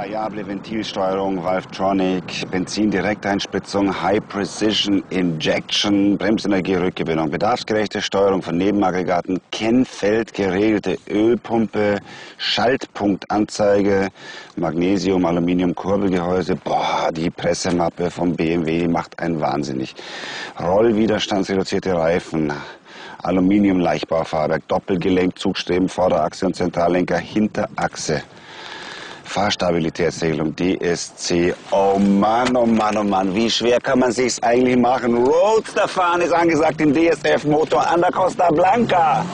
Variable Ventilsteuerung, Valvetronic, Benzindirekteinspritzung, High Precision Injection, Bremsenergierückgewinnung, bedarfsgerechte Steuerung von Nebenaggregaten, Kennfeld geregelte Ölpumpe, Schaltpunktanzeige, Magnesium, Aluminium, Kurbelgehäuse. Boah, die Pressemappe vom BMW macht einen wahnsinnig. Rollwiderstandsreduzierte Reifen, Aluminium Leichtbaufahrwerk, Doppelgelenk, Zugstreben, Vorderachse und Zentrallenker, Hinterachse. Fahrstabilitätsregelung DSC. Oh Mann, oh Mann, oh Mann, wie schwer kann man sich's eigentlich machen? Roadster fahren ist angesagt im DSF-Motor an der Costa Blanca.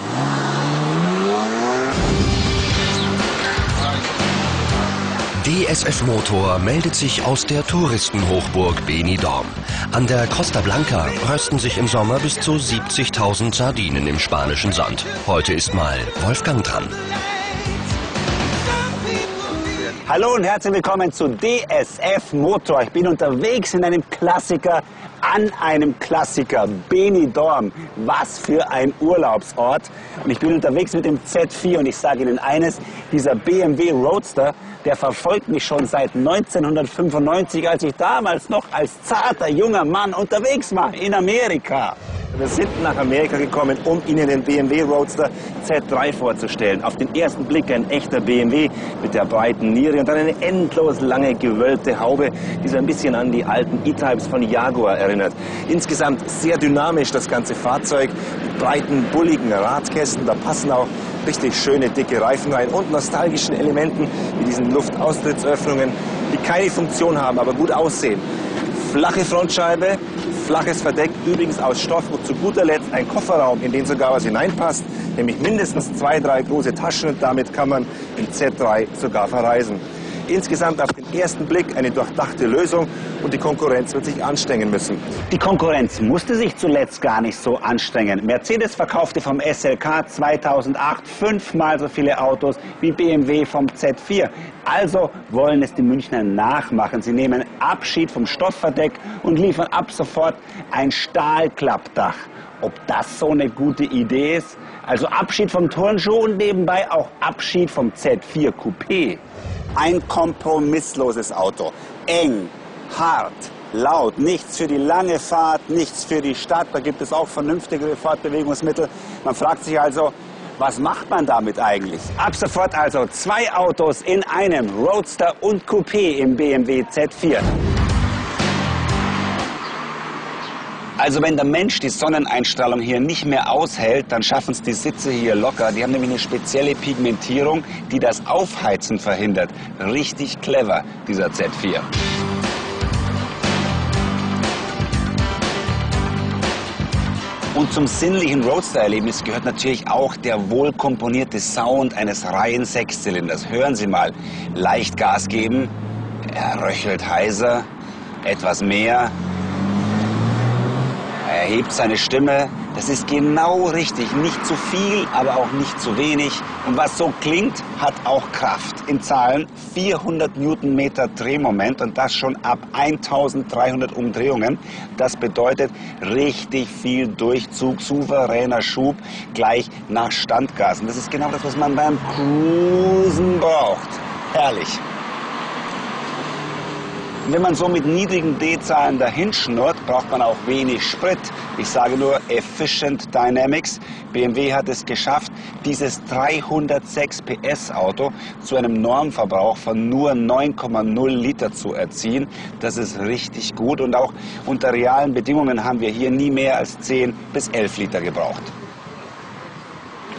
DSF Motor meldet sich aus der Touristenhochburg Benidorm. An der Costa Blanca rösten sich im Sommer bis zu 70.000 Sardinen im spanischen Sand. Heute ist mal Wolfgang dran. Hallo und herzlich willkommen zu DSF Motor. Ich bin unterwegs in einem Klassiker, an einem Klassiker, Benidorm. Was für ein Urlaubsort. Und ich bin unterwegs mit dem Z4 und ich sage Ihnen eines, dieser BMW Roadster, der verfolgt mich schon seit 1995, als ich damals noch als zarter junger Mann unterwegs war in Amerika. Wir sind nach Amerika gekommen, um Ihnen den BMW Roadster Z3 vorzustellen. Auf den ersten Blick ein echter BMW mit der breiten Niere und dann eine endlos lange gewölbte Haube, die so ein bisschen an die alten E-Types von Jaguar erinnert. Insgesamt sehr dynamisch das ganze Fahrzeug mit breiten, bulligen Radkästen. Da passen auch richtig schöne, dicke Reifen rein und nostalgischen Elementen wie diesen Luftaustrittsöffnungen, die keine Funktion haben, aber gut aussehen. Flache Frontscheibe, flaches Verdeck, übrigens aus Stoff und zu guter Letzt ein Kofferraum, in den sogar was hineinpasst, nämlich mindestens zwei, drei große Taschen und damit kann man im Z3 sogar verreisen. Insgesamt auf den ersten Blick eine durchdachte Lösung und die Konkurrenz wird sich anstrengen müssen. Die Konkurrenz musste sich zuletzt gar nicht so anstrengen. Mercedes verkaufte vom SLK 2008 fünfmal so viele Autos wie BMW vom Z4. Also wollen es die Münchner nachmachen. Sie nehmen Abschied vom Stoffverdeck und liefern ab sofort ein Stahlklappdach. Ob das so eine gute Idee ist? Also Abschied vom Turnschuh und nebenbei auch Abschied vom Z4 Coupé. Ein kompromissloses Auto. Eng, hart, laut. Nichts für die lange Fahrt, nichts für die Stadt. Da gibt es auch vernünftigere Fortbewegungsmittel. Man fragt sich also, was macht man damit eigentlich? Ab sofort also zwei Autos in einem, Roadster und Coupé im BMW Z4. Also wenn der Mensch die Sonneneinstrahlung hier nicht mehr aushält, dann schaffen es die Sitze hier locker. Die haben nämlich eine spezielle Pigmentierung, die das Aufheizen verhindert. Richtig clever, dieser Z4. Und zum sinnlichen Roadster-Erlebnis gehört natürlich auch der wohlkomponierte Sound eines reinen Sechszylinders. Hören Sie mal, leicht Gas geben, er röchelt heiser, etwas mehr, er hebt seine Stimme. Das ist genau richtig. Nicht zu viel, aber auch nicht zu wenig. Und was so klingt, hat auch Kraft. In Zahlen 400 Newtonmeter Drehmoment und das schon ab 1300 Umdrehungen. Das bedeutet richtig viel Durchzug, souveräner Schub gleich nach Standgas. Und das ist genau das, was man beim Cruisen braucht. Herrlich. Wenn man so mit niedrigen D-Zahlen dahin schnurrt, braucht man auch wenig Sprit. Ich sage nur Efficient Dynamics. BMW hat es geschafft, dieses 306 PS Auto zu einem Normverbrauch von nur 9,0 Liter zu erziehen. Das ist richtig gut und auch unter realen Bedingungen haben wir hier nie mehr als 10 bis 11 Liter gebraucht.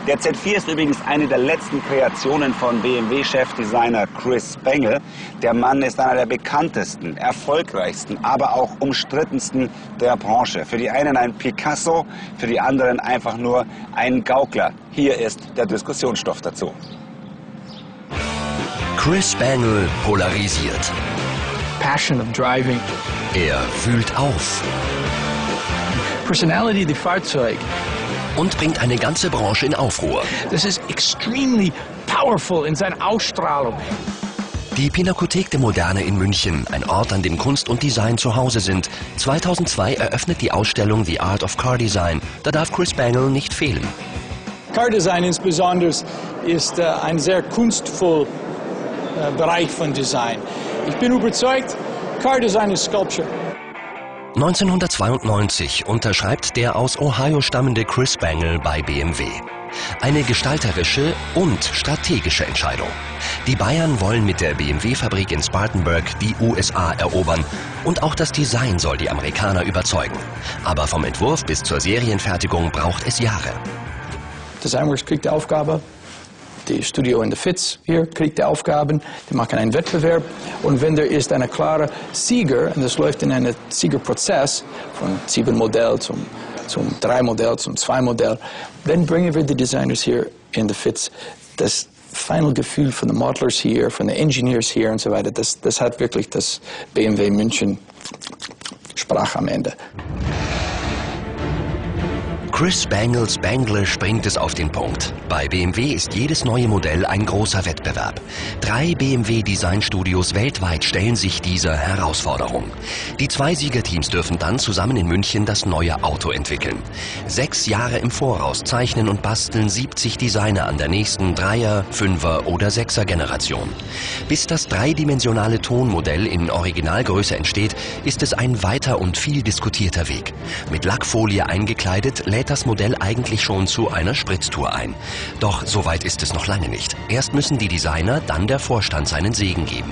Der Z4 ist übrigens eine der letzten Kreationen von BMW-Chefdesigner Chris Spangle. Der Mann ist einer der bekanntesten, erfolgreichsten, aber auch umstrittensten der Branche. Für die einen ein Picasso, für die anderen einfach nur ein Gaukler. Hier ist der Diskussionsstoff dazu. Chris Spangle polarisiert. Passion of driving. Er fühlt auf. Personality, die Fahrzeug und bringt eine ganze Branche in Aufruhr. Das ist extremely powerful in seiner Ausstrahlung. Die Pinakothek der Moderne in München, ein Ort, an dem Kunst und Design zu Hause sind. 2002 eröffnet die Ausstellung The Art of Car Design. Da darf Chris Bangle nicht fehlen. Car Design insbesondere ist äh, ein sehr kunstvoll äh, Bereich von Design. Ich bin überzeugt, Car Design ist Sculpture. 1992 unterschreibt der aus Ohio stammende Chris Bangle bei BMW. Eine gestalterische und strategische Entscheidung. Die Bayern wollen mit der BMW-Fabrik in Spartanburg die USA erobern und auch das Design soll die Amerikaner überzeugen. Aber vom Entwurf bis zur Serienfertigung braucht es Jahre. Designworks kriegt die Aufgabe, die Studio in der Fitz hier kriegt die Aufgaben, die machen einen Wettbewerb und wenn der ist eine klare Sieger und das läuft in einem Siegerprozess von sieben Modell zum, zum drei Modell zum zwei Modell, dann bringen wir die Designers hier in der Fitz das final Gefühl von den Modelers hier, von den Engineers hier und so weiter. Das, das hat wirklich das BMW München Sprach am Ende. Chris Bangles Banglish bringt es auf den Punkt. Bei BMW ist jedes neue Modell ein großer Wettbewerb. Drei BMW Designstudios weltweit stellen sich dieser Herausforderung. Die zwei Siegerteams dürfen dann zusammen in München das neue Auto entwickeln. Sechs Jahre im Voraus zeichnen und basteln 70 Designer an der nächsten Dreier, Fünfer oder Sechser Generation. Bis das dreidimensionale Tonmodell in Originalgröße entsteht, ist es ein weiter und viel diskutierter Weg. Mit Lackfolie eingekleidet lädt das Modell eigentlich schon zu einer Spritztour ein. Doch so weit ist es noch lange nicht. Erst müssen die Designer, dann der Vorstand seinen Segen geben.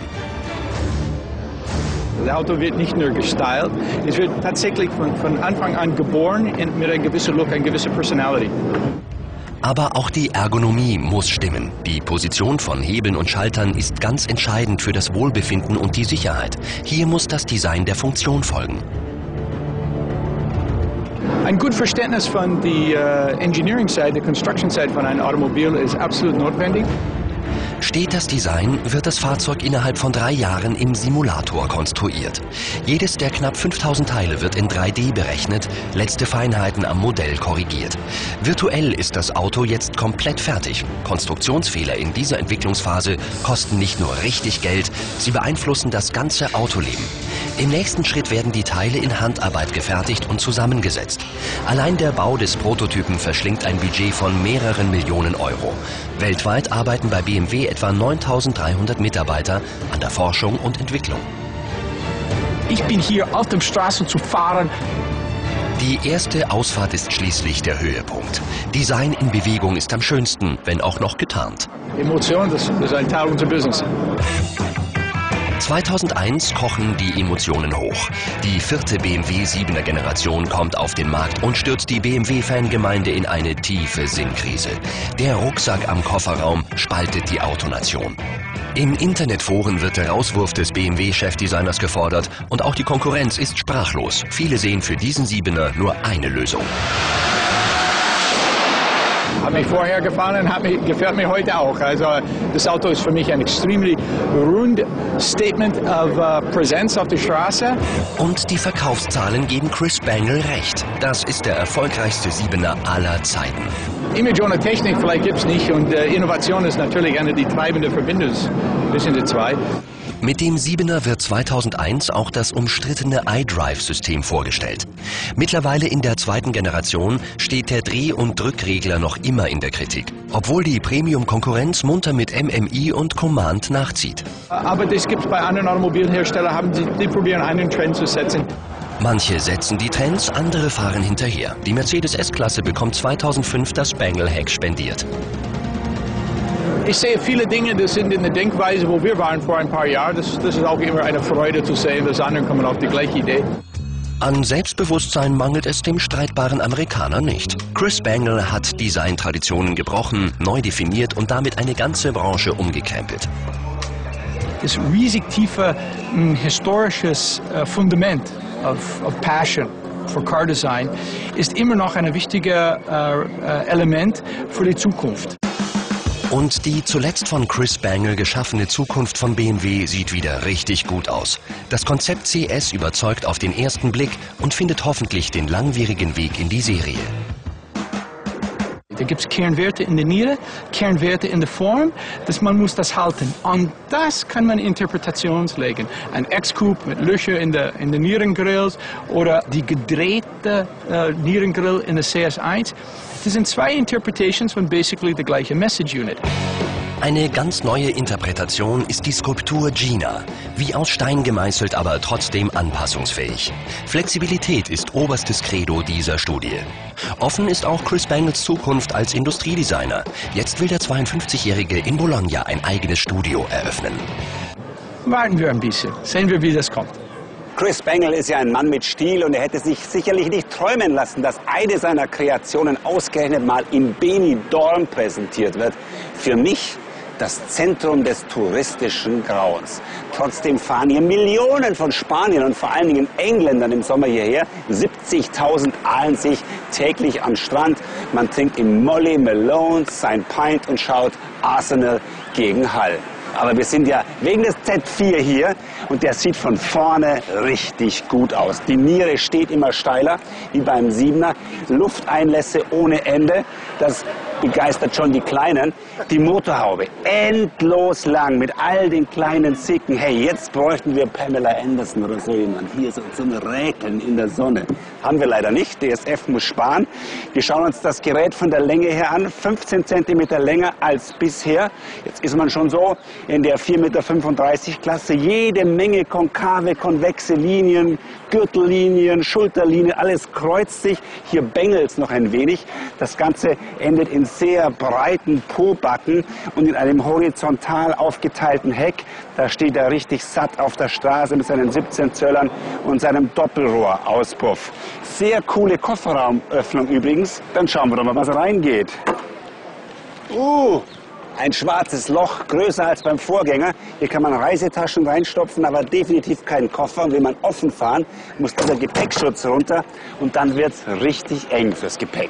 Das Auto wird nicht nur gestylt, es wird tatsächlich von, von Anfang an geboren mit einem gewissen Look, einer gewissen Personality. Aber auch die Ergonomie muss stimmen. Die Position von Hebeln und Schaltern ist ganz entscheidend für das Wohlbefinden und die Sicherheit. Hier muss das Design der Funktion folgen. Ein gutes Verständnis von der uh, Engineering-Seite, der Construction-Seite von einem Automobil ist absolut notwendig. Steht das Design, wird das Fahrzeug innerhalb von drei Jahren im Simulator konstruiert. Jedes der knapp 5000 Teile wird in 3D berechnet, letzte Feinheiten am Modell korrigiert. Virtuell ist das Auto jetzt komplett fertig. Konstruktionsfehler in dieser Entwicklungsphase kosten nicht nur richtig Geld, sie beeinflussen das ganze Autoleben. Im nächsten Schritt werden die Teile in Handarbeit gefertigt und zusammengesetzt. Allein der Bau des Prototypen verschlingt ein Budget von mehreren Millionen Euro. Weltweit arbeiten bei BMW etwa 9300 Mitarbeiter an der Forschung und Entwicklung. Ich bin hier auf der Straße zu fahren. Die erste Ausfahrt ist schließlich der Höhepunkt. Design in Bewegung ist am schönsten, wenn auch noch getarnt. Emotion, das ist ein Teil unseres Business. 2001 kochen die Emotionen hoch. Die vierte BMW 7er Generation kommt auf den Markt und stürzt die BMW-Fangemeinde in eine tiefe Sinnkrise. Der Rucksack am Kofferraum spaltet die Autonation. In Internetforen wird der Rauswurf des BMW-Chefdesigners gefordert und auch die Konkurrenz ist sprachlos. Viele sehen für diesen Siebener nur eine Lösung. Hat mich vorher gefallen, hat mich, gefällt mir heute auch. Also das Auto ist für mich ein extremely rund Statement of uh, Präsenz auf der Straße. Und die Verkaufszahlen geben Chris Bangle recht. Das ist der erfolgreichste Siebener aller Zeiten. Image ohne Technik vielleicht gibt es nicht und äh, Innovation ist natürlich eine die treibende Verbindung zwischen den zwei. Mit dem 7er wird 2001 auch das umstrittene iDrive-System vorgestellt. Mittlerweile in der zweiten Generation steht der Dreh- und Drückregler noch immer in der Kritik, obwohl die Premium-Konkurrenz munter mit MMI und Command nachzieht. Aber das gibt es bei anderen Automobilherstellern, haben sie, die probieren einen Trend zu setzen. Manche setzen die Trends, andere fahren hinterher. Die Mercedes S-Klasse bekommt 2005 das Bangle-Heck spendiert. Ich sehe viele Dinge, das sind in der Denkweise, wo wir waren vor ein paar Jahren. Das, das ist auch immer eine Freude zu sehen, dass andere kommen auf die gleiche Idee. An Selbstbewusstsein mangelt es dem streitbaren Amerikaner nicht. Chris Bangle hat Designtraditionen gebrochen, neu definiert und damit eine ganze Branche umgekrempelt. Das riesig tiefe hm, historisches äh, Fundament of, of Passion für Car Design ist immer noch ein wichtiges äh, äh, Element für die Zukunft. Und die zuletzt von Chris Bangle geschaffene Zukunft von BMW sieht wieder richtig gut aus. Das Konzept CS überzeugt auf den ersten Blick und findet hoffentlich den langwierigen Weg in die Serie. Da gibt es Kernwerte in der Niere, Kernwerte in der Form, dass man muss das halten. Und das kann man interpretationslegen. Ein X-Coupe mit Löcher in der, in der Nierengrills oder die gedrehte äh, Nierengrill in der CS1. Das sind zwei Interpretations von basically the gleiche Message Unit. Eine ganz neue Interpretation ist die Skulptur Gina. Wie aus Stein gemeißelt, aber trotzdem anpassungsfähig. Flexibilität ist oberstes Credo dieser Studie. Offen ist auch Chris Bangles Zukunft als Industriedesigner. Jetzt will der 52-Jährige in Bologna ein eigenes Studio eröffnen. Warten wir ein bisschen, sehen wir, wie das kommt. Chris Bangle ist ja ein Mann mit Stil und er hätte sich sicherlich nicht träumen lassen, dass eine seiner Kreationen ausgerechnet mal in Benidorm präsentiert wird. Für mich das Zentrum des touristischen Grauens. Trotzdem fahren hier Millionen von Spaniern und vor allen Dingen Engländern im Sommer hierher. 70.000 ahlen sich täglich am Strand. Man trinkt im Molly Malone sein Pint und schaut Arsenal gegen Hull. Aber wir sind ja wegen des Z4 hier und der sieht von vorne richtig gut aus. Die Niere steht immer steiler, wie beim Siebener. Lufteinlässe ohne Ende. Das begeistert schon die Kleinen. Die Motorhaube endlos lang mit all den kleinen Zicken. Hey, jetzt bräuchten wir Pamela Anderson oder so jemand. Hier so zum Räkeln in der Sonne. Haben wir leider nicht. DSF muss sparen. Wir schauen uns das Gerät von der Länge her an. 15 cm länger als bisher. Jetzt ist man schon so in der 4,35 Meter Klasse. Jede Menge konkave, konvexe Linien, Gürtellinien, Schulterlinien, alles kreuzt sich. Hier bängelt es noch ein wenig. Das Ganze endet in sehr breiten Pobacken und in einem horizontal aufgeteilten Heck. Da steht er richtig satt auf der Straße mit seinen 17 Zöllern und seinem Doppelrohrauspuff. Sehr coole Kofferraumöffnung übrigens. Dann schauen wir doch mal, was reingeht. Uh, ein schwarzes Loch, größer als beim Vorgänger. Hier kann man Reisetaschen reinstopfen, aber definitiv keinen Koffer. Und will man offen fahren, muss dieser Gepäckschutz runter und dann wird es richtig eng fürs Gepäck.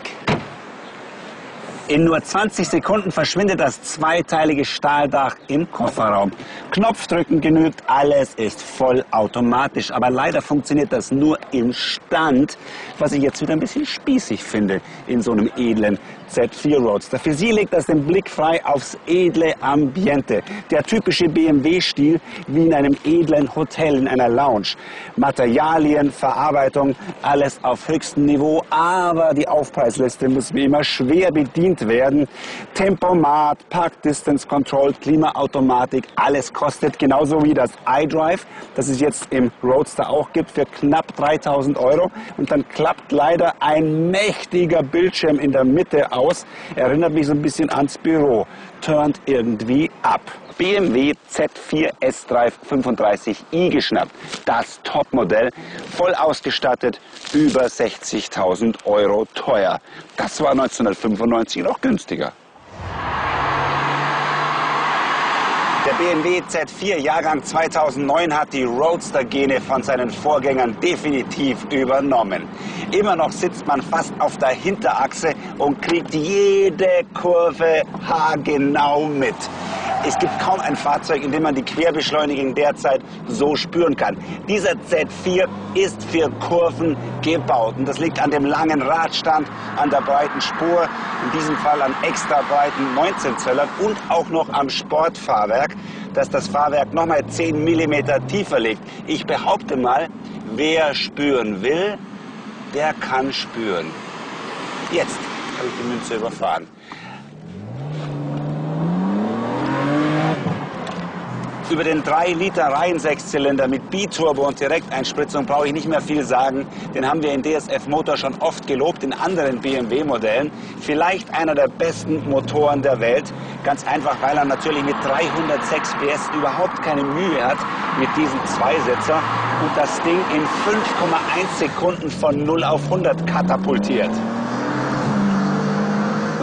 In nur 20 Sekunden verschwindet das zweiteilige Stahldach im Kofferraum. Knopfdrücken genügt, alles ist vollautomatisch. Aber leider funktioniert das nur im Stand, was ich jetzt wieder ein bisschen spießig finde in so einem edlen Z4 Roadster. Für sie legt das den Blick frei aufs edle Ambiente. Der typische BMW-Stil wie in einem edlen Hotel, in einer Lounge. Materialien, Verarbeitung, alles auf höchstem Niveau. Aber die Aufpreisliste muss wie immer schwer bedient bedient werden. Tempomat, Park Distance Control, Klimaautomatik, alles kostet genauso wie das iDrive, das es jetzt im Roadster auch gibt, für knapp 3000 Euro. Und dann klappt leider ein mächtiger Bildschirm in der Mitte aus. Erinnert mich so ein bisschen ans Büro. Turnt irgendwie ab. BMW Z4 S-Drive 35i geschnappt. Das Topmodell, voll ausgestattet, über 60.000 Euro teuer. Das war 1995 noch günstiger. Der BMW Z4 Jahrgang 2009 hat die Roadster-Gene von seinen Vorgängern definitiv übernommen. Immer noch sitzt man fast auf der Hinterachse und kriegt jede Kurve haargenau mit. Es gibt kaum ein Fahrzeug, in dem man die Querbeschleunigung derzeit so spüren kann. Dieser Z4 ist für Kurven gebaut. Und das liegt an dem langen Radstand, an der breiten Spur, in diesem Fall an extra breiten 19 Zöllern und auch noch am Sportfahrwerk, dass das Fahrwerk nochmal 10 mm tiefer liegt. Ich behaupte mal, wer spüren will, der kann spüren. Jetzt habe ich die Münze überfahren. Über den 3 Liter Reihensechszylinder mit Biturbo und Direkteinspritzung brauche ich nicht mehr viel sagen. Den haben wir in DSF Motor schon oft gelobt in anderen BMW-Modellen. Vielleicht einer der besten Motoren der Welt. Ganz einfach, weil er natürlich mit 306 PS überhaupt keine Mühe hat mit diesem Zweisitzer und das Ding in 5,1 Sekunden von 0 auf 100 katapultiert.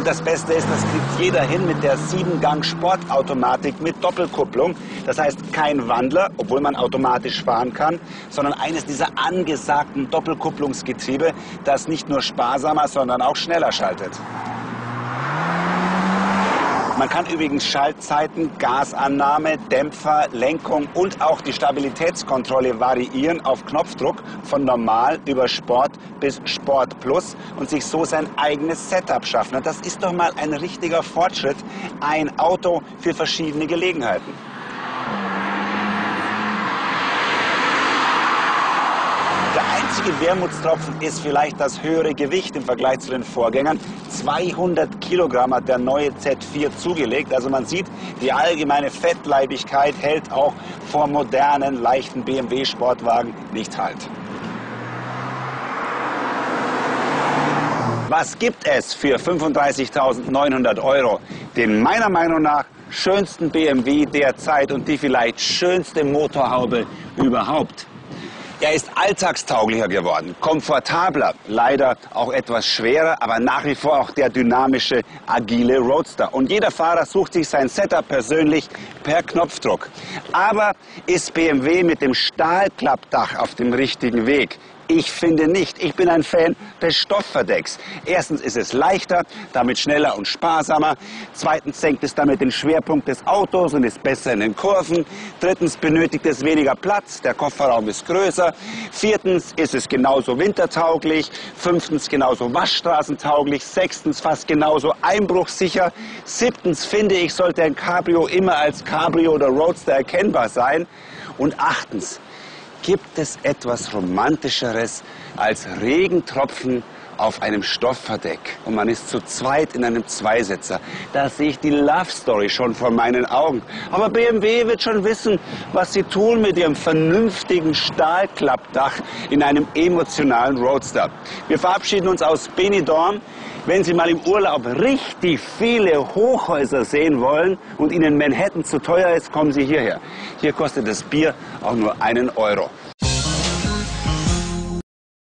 Und das Beste ist, das kriegt jeder hin mit der 7-Gang-Sportautomatik mit Doppelkupplung. Das heißt kein Wandler, obwohl man automatisch fahren kann, sondern eines dieser angesagten Doppelkupplungsgetriebe, das nicht nur sparsamer, sondern auch schneller schaltet. Man kann übrigens Schaltzeiten, Gasannahme, Dämpfer, Lenkung und auch die Stabilitätskontrolle variieren auf Knopfdruck von normal über Sport bis Sport Plus und sich so sein eigenes Setup schaffen. Das ist doch mal ein richtiger Fortschritt. Ein Auto für verschiedene Gelegenheiten. Einzige Wermutstropfen ist vielleicht das höhere Gewicht im Vergleich zu den Vorgängern. 200 Kilogramm hat der neue Z4 zugelegt. Also man sieht, die allgemeine Fettleibigkeit hält auch vor modernen, leichten BMW-Sportwagen nicht halt. Was gibt es für 35.900 Euro? Den meiner Meinung nach schönsten BMW derzeit und die vielleicht schönste Motorhaube überhaupt. Er ist alltagstauglicher geworden, komfortabler, leider auch etwas schwerer, aber nach wie vor auch der dynamische, agile Roadster. Und jeder Fahrer sucht sich sein Setup persönlich per Knopfdruck. Aber ist BMW mit dem Stahlklappdach auf dem richtigen Weg? Ich finde nicht. Ich bin ein Fan des Stoffverdecks. Erstens ist es leichter, damit schneller und sparsamer. Zweitens senkt es damit den Schwerpunkt des Autos und ist besser in den Kurven. Drittens benötigt es weniger Platz, der Kofferraum ist größer. Viertens ist es genauso wintertauglich. Fünftens genauso waschstraßentauglich. Sechstens fast genauso einbruchsicher. Siebtens finde ich, sollte ein Cabrio immer als Cabrio oder Roadster erkennbar sein. Und achtens, Gibt es etwas Romantischeres als Regentropfen auf einem Stoffverdeck und man ist zu zweit in einem Zweisitzer. Da sehe ich die Love Story schon vor meinen Augen. Aber BMW wird schon wissen, was sie tun mit ihrem vernünftigen Stahlklappdach in einem emotionalen Roadster. Wir verabschieden uns aus Benidorm. Wenn Sie mal im Urlaub richtig viele Hochhäuser sehen wollen und Ihnen Manhattan zu teuer ist, kommen Sie hierher. Hier kostet das Bier auch nur einen Euro.